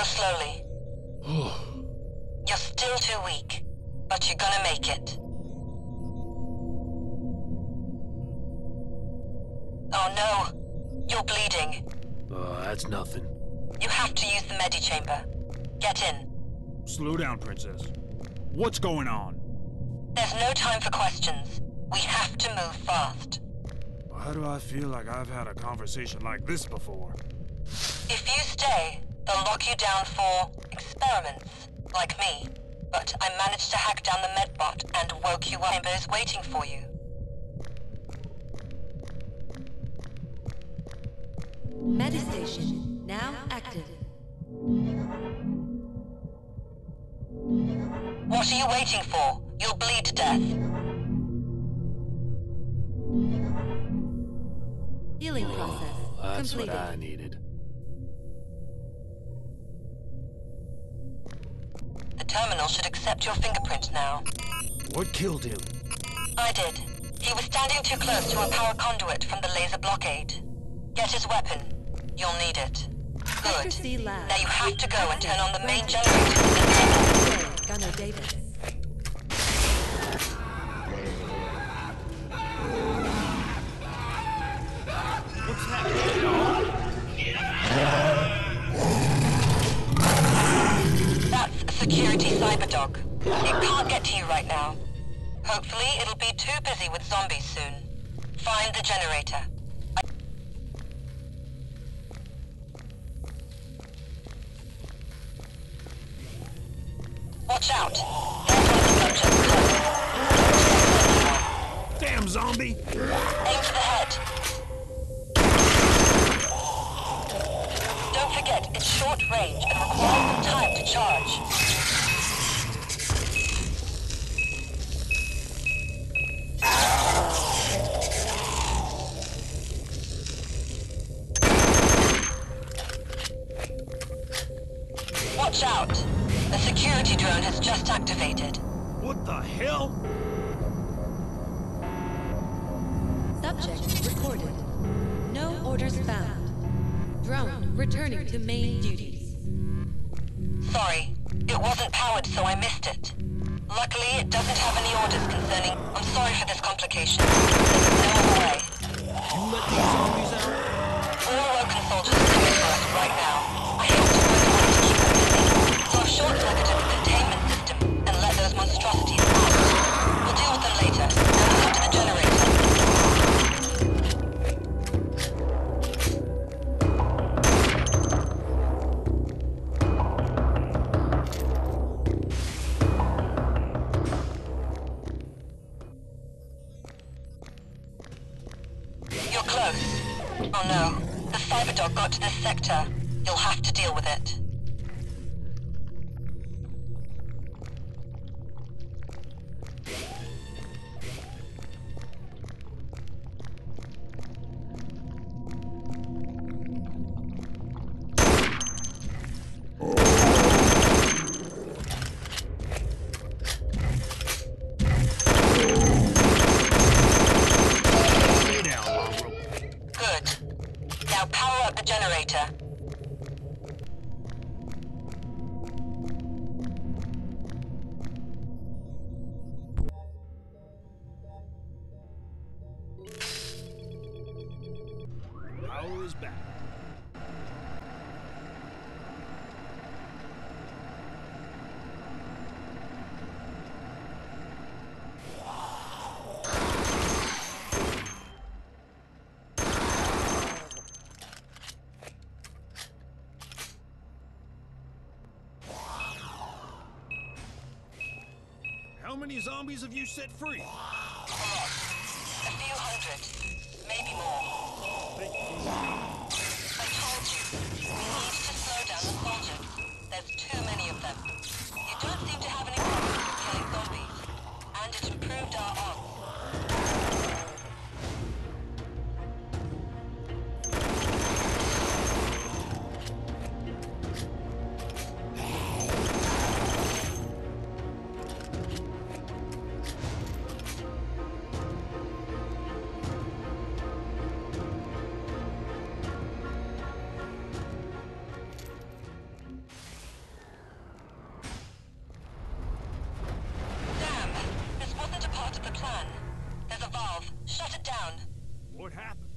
Go slowly. You're still too weak, but you're gonna make it. Oh no, you're bleeding. Uh, that's nothing. You have to use the medichamber. Get in. Slow down, Princess. What's going on? There's no time for questions. We have to move fast. Why do I feel like I've had a conversation like this before? If you stay, they'll lock you down for experiments, like me. But I managed to hack down the medbot and woke you up. Chamber is waiting for you. Medistation now active. What are you waiting for? You'll bleed to death. Healing process oh, That's completed. what I needed. Terminal should accept your fingerprint now. What killed him? I did. He was standing too close to a power conduit from the laser blockade. Get his weapon. You'll need it. Good. Now you have to go and turn on the main generator. and take Gunnar Davis. Security. It can't get to you right now. Hopefully, it'll be too busy with zombies soon. Find the generator. Watch out! There's one of the subjects close. Damn zombie! Aim for the head. Don't forget, it's short range and requires some time to charge. Subject recorded. No orders found. Drone returning to main duties. Sorry, it wasn't powered, so I missed it. Luckily, it doesn't have any orders concerning... I'm sorry for this complication. Right now. I have to find a way to keep them. So I've Oh no. The Cyberdog got to this sector. You'll have to deal with it. How many zombies have you set free? A few hundred. Maybe more. I told you. We need to slow down the soldiers. There's too many of them. What happened?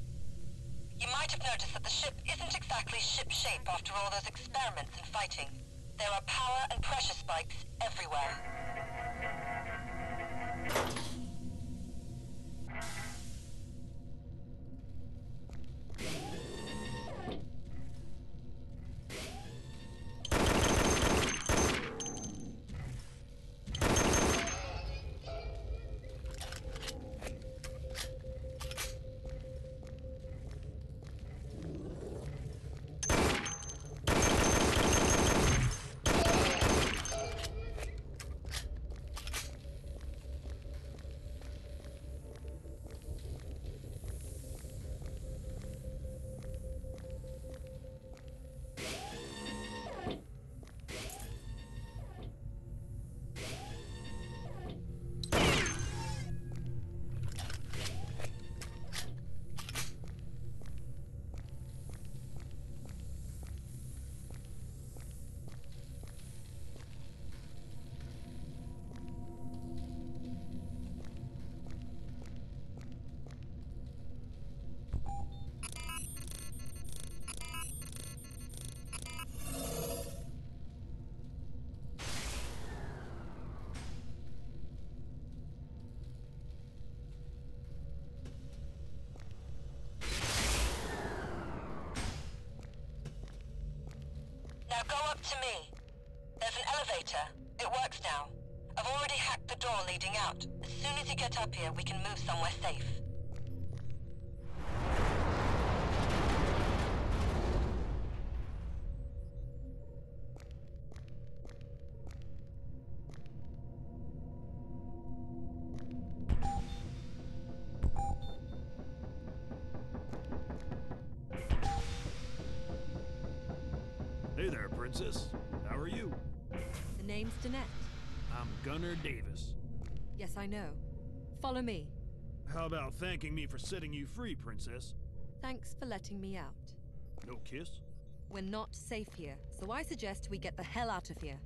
You might have noticed that the ship isn't exactly ship-shape after all those experiments and fighting. There are power and pressure spikes everywhere. To me. There's an elevator. It works now. I've already hacked the door leading out. As soon as you get up here, we can move somewhere safe. Hey there, Princess. How are you? The name's Danette. I'm Gunnar Davis. Yes, I know. Follow me. How about thanking me for setting you free, Princess? Thanks for letting me out. No kiss? We're not safe here, so I suggest we get the hell out of here.